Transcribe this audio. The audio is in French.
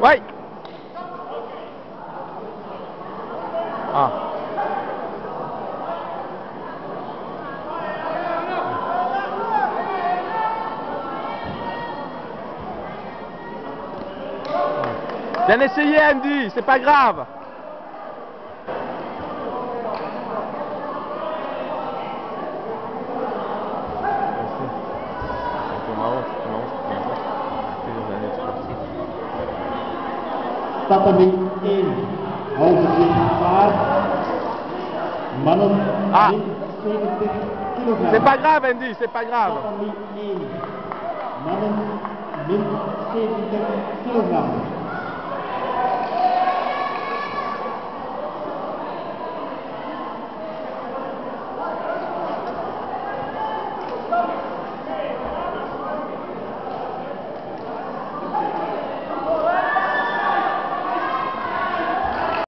Ouais. Ah. Bien essayé Andy, c'est pas grave. Tappeling 1. Hoge zwaar. Mannen Ah. min 70 kilogram. C'est pas grave Andy, c'est pas grave. Tappeling 1. Mannen min 70 kilogram.